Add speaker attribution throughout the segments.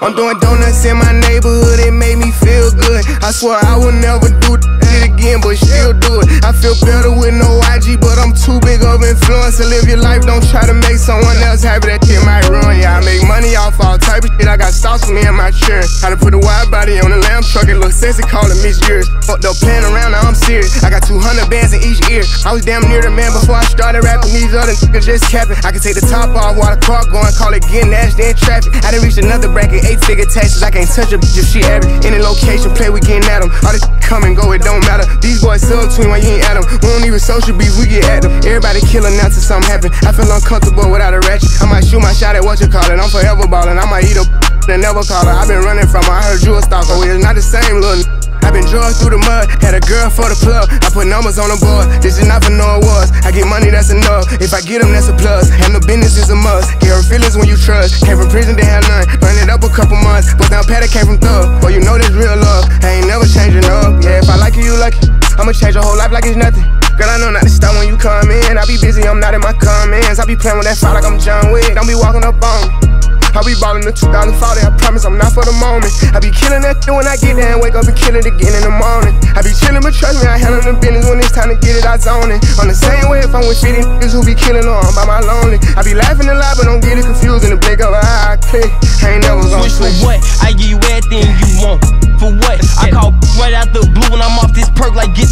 Speaker 1: I'm doing donuts in my neighborhood, it made me feel good. I swear I will influence and live your life. Don't try to make someone else happy, that shit might ruin ya. I make money off all type of shit. I got stocks for me and my churn. How to put a wide body on a lamb truck, it look sexy, call it Miss Years. Fucked up playing around, now I'm serious. I got 200 bands in each ear. I was damn near the man before I started rapping. These other niggas just capping. I can take the top off while the car going, call it getting nasty in traffic. I done reached another bracket, eight figure taxes. I can't touch a bitch if she average. Any location, play, we getting at them. All this come and go, it don't matter. These boys sub between when you ain't at them. We don't even social beef, we get at them. Everybody killing now till something happen. I feel uncomfortable without a ratchet. I might shoot my shot at what you call it. I'm forever ballin'. I might eat a and never call her. i been running from her. I heard you a stalker. Oh, we is not the same little. i been drugged through the mud, had a girl for the plug. I put numbers on the board, this is not for no awards. I get money, that's enough. If I get them, that's a plus. Handle business is a must. Get her feelings when you trust. Came from prison, they had none. Burn it up a couple months. But now Patty came from thug. But you know this real love. I'ma change your whole life like it's nothing. Girl, I know not to stop when you come in. I be busy, I'm not in my comments. I be playing with that fire like I'm John Wick. Don't be walking up on me. I be ballin' the 2040, I promise I'm not for the moment. I be killin' that shit when I get there and wake up and kill it again in the morning. I be chillin', but trust me, I handle the business when it's time to get it, I zone it. On the same way if I'm with 50 niggas who be killin' or I'm by my lonely. I be laughing a lot, but don't get it confused in the blink of an eye. I click, I ain't never gonna
Speaker 2: switch. for what? I give you everything you want. For what? I call right out the blue when I'm off this perk, like get.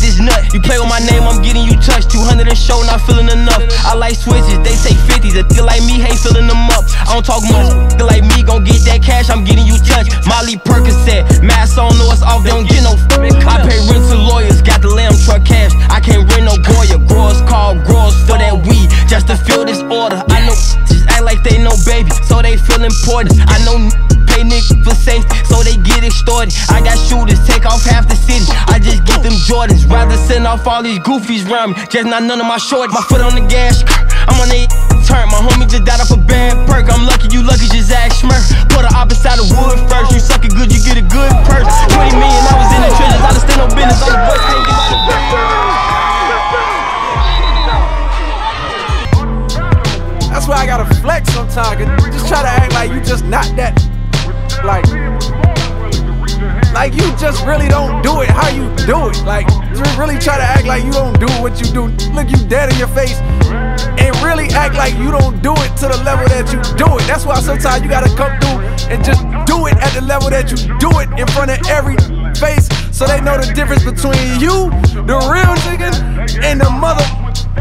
Speaker 2: You play with my name, I'm getting you touched. 200 a show, not feeling enough. I like switches, they say 50s. A feel like me, ain't filling them up. I don't talk much like me gon' get that cash, I'm getting you touched. Molly Percocet, mask on, no it's off, don't get no I pay rent to lawyers, got the lamb truck cash. I can't rent no Goya, growers call growers for that weed, just to fill this order. I know just act like they know baby, so they feel important. I know pay niggas for safety, so they get extorted. I got shooters, take off half the city. I just get them Jordans, rather send off all these goofies around me. Just not none of my shorts. My foot on the gas, I'm on the turn. My homie just died off a bad perk. I'm lucky, you lucky, just ask Smurf. Put her opposite of wood first. You suck it good, you get a good purse. 20 million, I was in the trenches. I just stand no business. The of
Speaker 3: That's why I gotta flex sometimes. Just try to act like you just not that. Like, like you just really don't do it how you do it. Like, you really try to act like you don't do what you do. Look you dead in your face and really act like you don't do it to the level that you do it. That's why sometimes you gotta come through and just do it at the level that you do it in front of every face so they know the difference between you, the real nigga, and the mother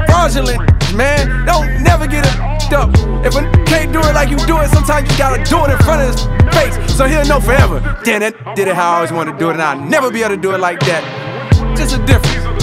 Speaker 3: fraudulent, man. Don't never get it up. If a can't do it like you do it, sometimes you gotta do it in front of his face so he'll know forever. Damn it, did it how I always wanted to do it, and I'll never be able to do it like that. Just a difference.